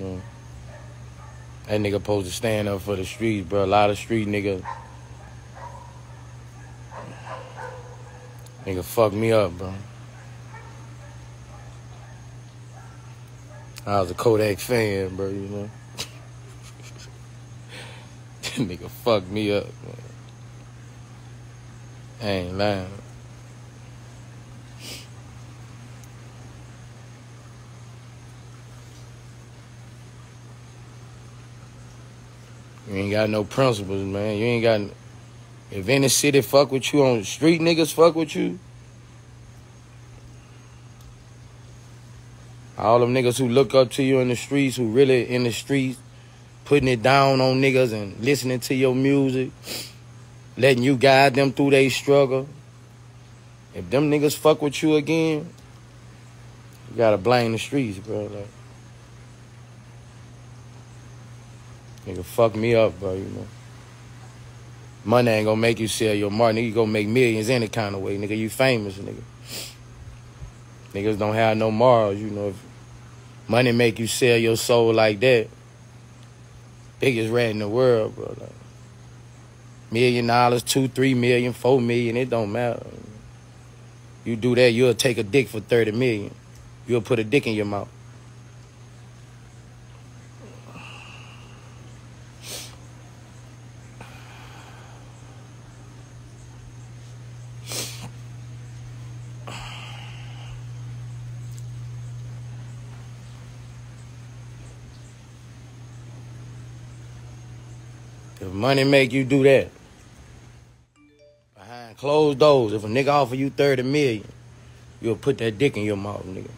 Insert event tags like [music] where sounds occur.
know. That nigga supposed to stand up for the streets, bro. A lot of street niggas. Nigga fuck me up, bro. I was a Kodak fan, bro, you know. [laughs] nigga fuck me up, man. I ain't lying. You ain't got no principles, man. You ain't got. If any city fuck with you on the street, niggas fuck with you. All them niggas who look up to you in the streets, who really in the streets, putting it down on niggas and listening to your music, letting you guide them through their struggle. If them niggas fuck with you again, you gotta blame the streets, bro. Like, nigga, fuck me up, bro. You know, money ain't gonna make you sell your. Nigga, you gonna make millions any kind of way, nigga. You famous, nigga. Niggas don't have no morals, you know. If money make you sell your soul like that, biggest rat in the world, bro. Like, million dollars, two, three million, four million, it don't matter. You do that, you'll take a dick for 30 million. You'll put a dick in your mouth. If money make you do that, behind closed doors, if a nigga offer you 30 million, you'll put that dick in your mouth, nigga.